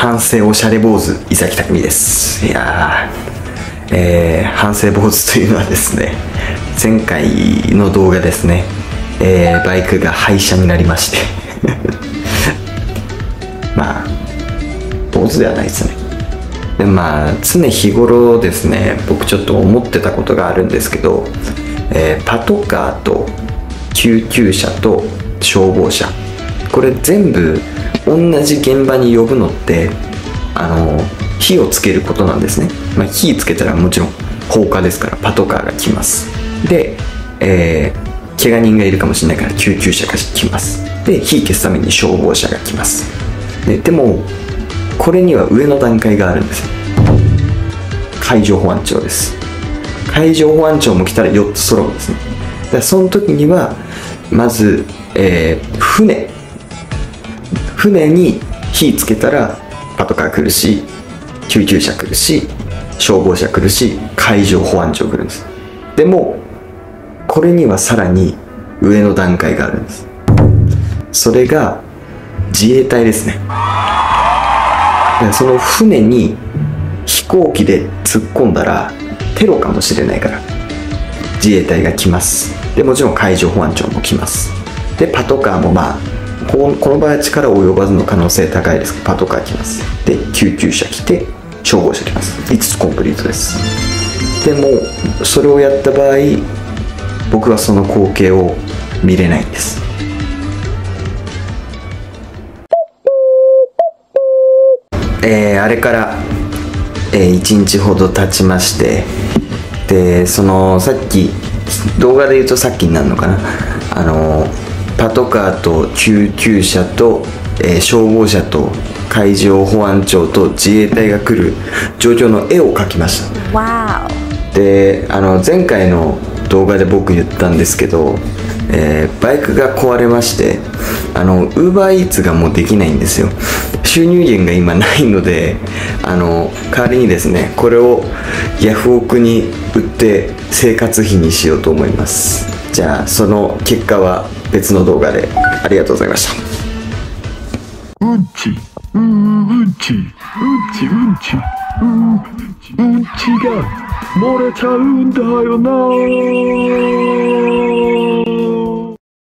反省おしゃれ坊主伊崎匠です。いやーえー、反省坊主というのはですね前回の動画ですね、えー、バイクが廃車になりまして。まあ坊主ではないですね。でまあ常日頃ですね僕ちょっと思ってたことがあるんですけど、えー、パトカーと救急車と消防車これ全部同じ現場に呼ぶのってあの火をつけることなんですね、まあ、火つけたらもちろん放火ですからパトカーが来ます。で、えー、怪我人がいるかもしれないから救急車が来ます。で火消すために消防車が来ます。ででもこれには上の段階があるんです海上保安庁です。海上保安庁も来たら4つ揃うんですね。その時にはまず、えー、船船に火つけたらパトカー来るし救急車来るし消防車来るし海上保安庁来るんです。でもこれにはさらに上の段階があるんです。それが自衛隊ですね。その船に飛行機で突っ込んだらテロかもしれないから自衛隊が来ます。でもちろん海上保安庁も来ます。でパトカーもまあこの場合は力を及ばずの可能性高いです。パトカー来ます。で救急車来て消防車来ます。5つコンプリートです。でもそれをやった場合僕はその光景を見れないんです。えー、あれから、えー、1日ほど経ちましてでそのさっき動画で言うとさっきになるのかな？カーと救急車と、えー、消防車と海上保安庁と自衛隊が来る状況の絵を描きました。であの前回の動画で僕言ったんですけど、えー、バイクが壊れましてあのウーバーイーツがもうできないんですよ。収入源が今ないのであの代わりにですねこれをヤフオクに売って生活費にしようと思いますじゃあその結果は別の動画で。ありがとうございました。うんち。うんうんち。うんちうんち。うんうんちが漏れちゃうんだよな。